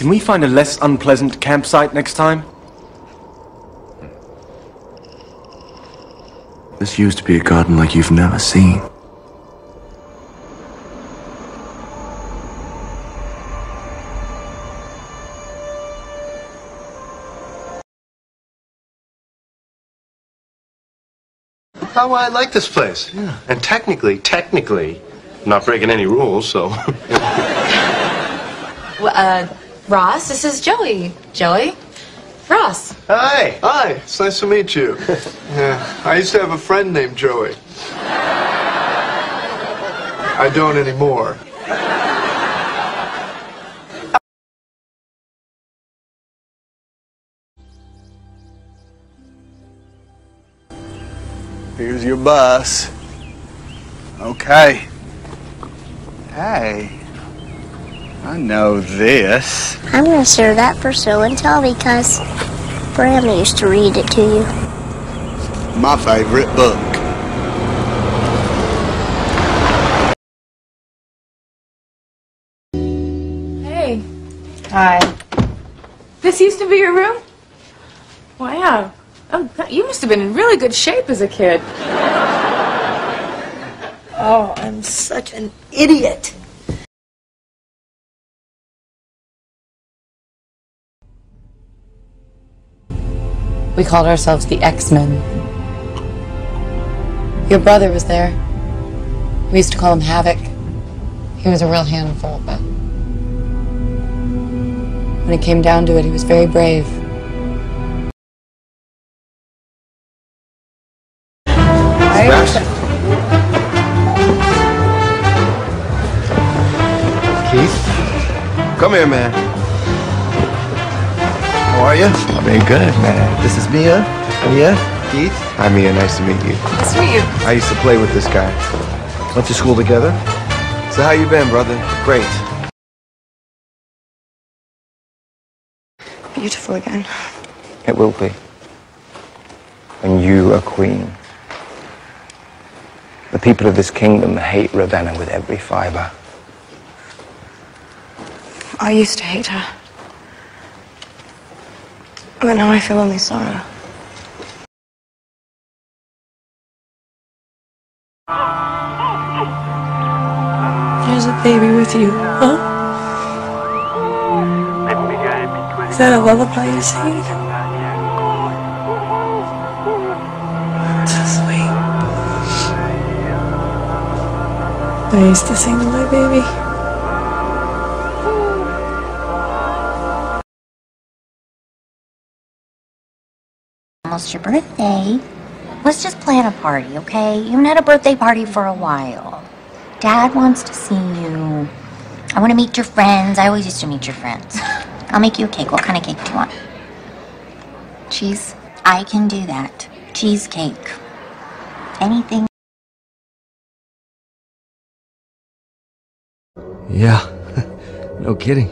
Can we find a less unpleasant campsite next time? This used to be a garden like you've never seen. Oh, I like this place. Yeah. And technically, technically, I'm not breaking any rules, so. Well, uh, Ross, this is Joey. Joey? Ross. Hi. Hi, it's nice to meet you. yeah, I used to have a friend named Joey. I don't anymore. Here's your bus. Okay. Hey. I know this. I'm going to share that for show and tell because Bram used to read it to you. My favorite book. Hey. Hi. This used to be your room? Wow. Oh, you must have been in really good shape as a kid. Oh, I'm such an idiot. We called ourselves the X-Men. Your brother was there. We used to call him Havoc. He was a real handful, but when it came down to it, he was very brave. Keith? Come here, man. How are you? I've been good, man. This is Mia. Mia? Keith? Hi, Mia. Nice to meet you. Nice to meet you. I used to play with this guy. Went to school together. So how you been, brother? Great. Beautiful again. It will be. When you are queen. The people of this kingdom hate Ravenna with every fiber. I used to hate her. But now I feel only sorrow. There's a baby with you, huh? Is that a lullaby? So sweet. I used to sing to my baby. Almost your birthday. Let's just plan a party, okay? You haven't had a birthday party for a while. Dad wants to see you. I want to meet your friends. I always used to meet your friends. I'll make you a cake. What kind of cake do you want? Cheese. I can do that. Cheesecake. Anything. Yeah, no kidding.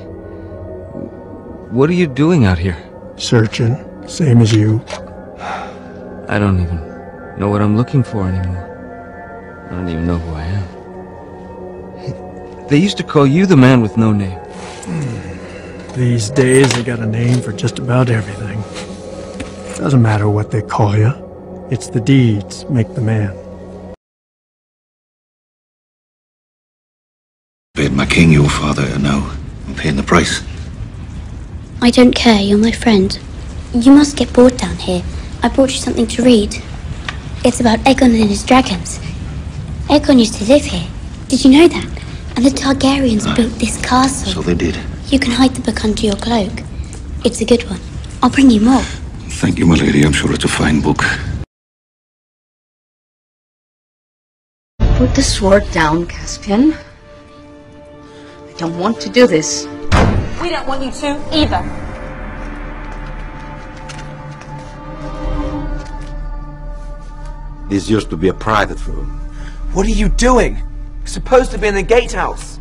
What are you doing out here? Searching, same as you. I don't even know what I'm looking for anymore. I don't even know who I am. They used to call you the man with no name. Hmm. These days, they got a name for just about everything. Doesn't matter what they call you. It's the deeds make the man. Paid my king, your father, and now I'm paying the price. I don't care. You're my friend. You must get bored down here. I brought you something to read. It's about Aegon and his dragons. Aegon used to live here. Did you know that? And the Targaryens built this castle. So they did. You can hide the book under your cloak. It's a good one. I'll bring you more. Thank you, my lady. I'm sure it's a fine book. Put the sword down, Caspian. I don't want to do this. We don't want you to either. This used to be a private room. What are you doing? Supposed to be in the gatehouse.